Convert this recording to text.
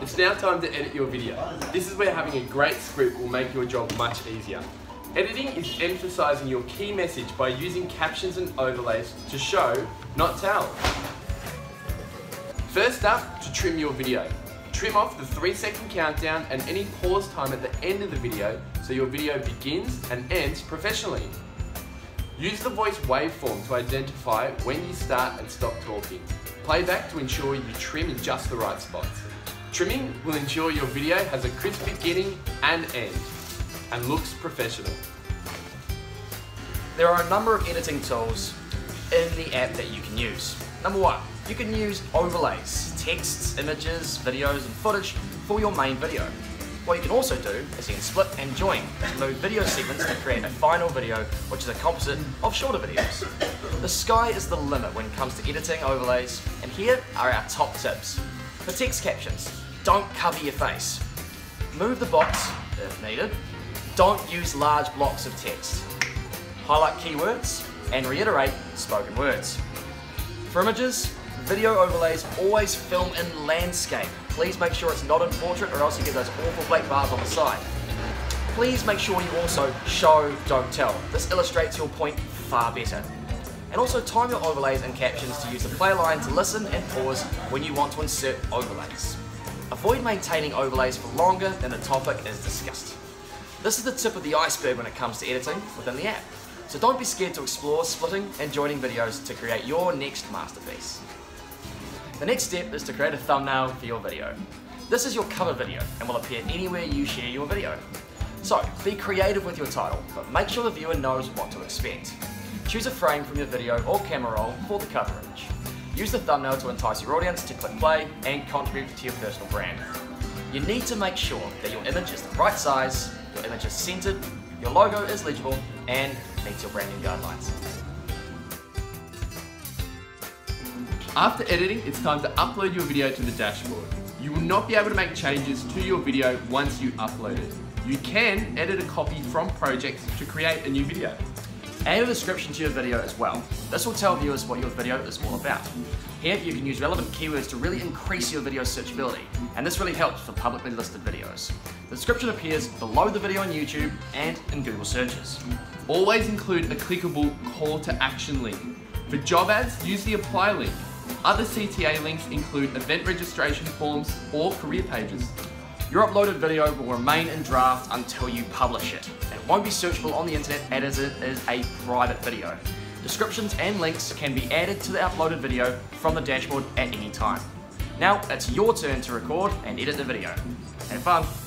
It's now time to edit your video. This is where having a great script will make your job much easier. Editing is emphasizing your key message by using captions and overlays to show, not tell. First up, to trim your video. Trim off the 3 second countdown and any pause time at the end of the video so your video begins and ends professionally. Use the voice waveform to identify when you start and stop talking. Playback to ensure you trim in just the right spots. Trimming will ensure your video has a crisp beginning and end and looks professional. There are a number of editing tools in the app that you can use. Number one, you can use overlays, texts, images, videos and footage for your main video. What you can also do is you can split and join to move video segments to create a final video which is a composite of shorter videos. The sky is the limit when it comes to editing overlays and here are our top tips. For text captions, don't cover your face. Move the box if needed. Don't use large blocks of text. Highlight keywords and reiterate spoken words. For images, video overlays always film in landscape. Please make sure it's not in portrait or else you get those awful black bars on the side. Please make sure you also show, don't tell. This illustrates your point far better. And also time your overlays and captions to use the play line to listen and pause when you want to insert overlays. Avoid maintaining overlays for longer than the topic is discussed. This is the tip of the iceberg when it comes to editing within the app. So don't be scared to explore splitting and joining videos to create your next masterpiece. The next step is to create a thumbnail for your video. This is your cover video and will appear anywhere you share your video. So, be creative with your title, but make sure the viewer knows what to expect. Choose a frame from your video or camera roll for the cover image. Use the thumbnail to entice your audience to click play and contribute to your personal brand. You need to make sure that your image is the right size, your image is centered, your logo is legible, and meets your branding guidelines. After editing, it's time to upload your video to the dashboard. You will not be able to make changes to your video once you upload it. You can edit a copy from projects to create a new video. Add a description to your video as well. This will tell viewers what your video is all about. Here you can use relevant keywords to really increase your video searchability, and this really helps for publicly listed videos. The description appears below the video on YouTube and in Google searches. Always include a clickable call to action link. For job ads, use the apply link. Other CTA links include event registration forms or career pages. Your uploaded video will remain in draft until you publish it. It won't be searchable on the internet as it is a private video. Descriptions and links can be added to the uploaded video from the dashboard at any time. Now it's your turn to record and edit the video. Have fun!